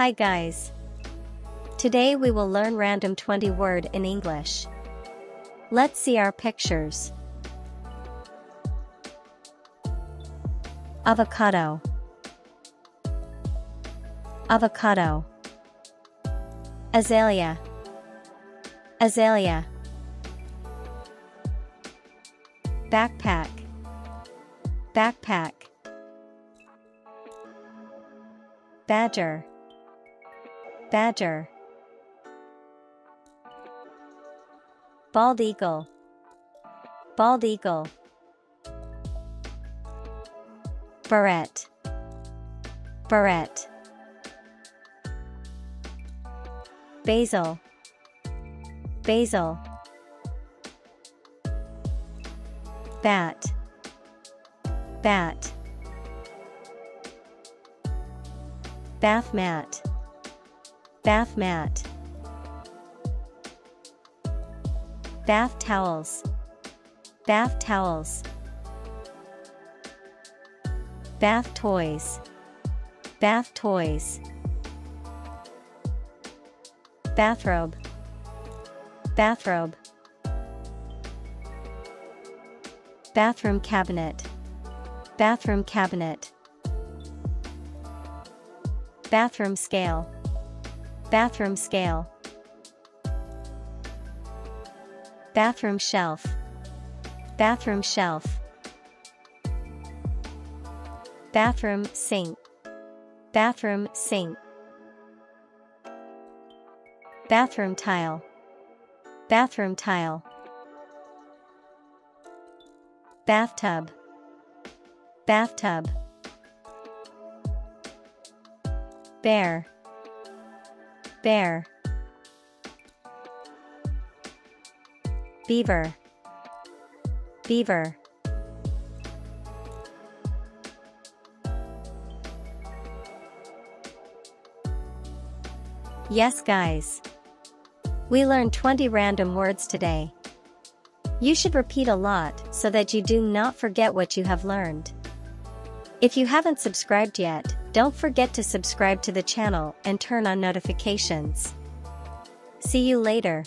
Hi guys. Today we will learn random 20 word in English. Let's see our pictures. Avocado. Avocado. Azalea. Azalea. Backpack. Backpack. Badger. Badger. Bald eagle. Bald eagle. Barrette. Barrette. Basil. Basil. Bat. Bat. Bath mat. Bath mat. Bath towels. Bath towels. Bath toys. Bath toys. Bathrobe. Bathrobe. Bathroom cabinet. Bathroom cabinet. Bathroom scale. Bathroom scale. Bathroom shelf. Bathroom shelf. Bathroom sink. Bathroom sink. Bathroom tile. Bathroom tile. Bathtub. Bathtub. Bear. Bear. Beaver. Beaver. Yes, guys. We learned 20 random words today. You should repeat a lot so that you do not forget what you have learned. If you haven't subscribed yet, don't forget to subscribe to the channel and turn on notifications. See you later.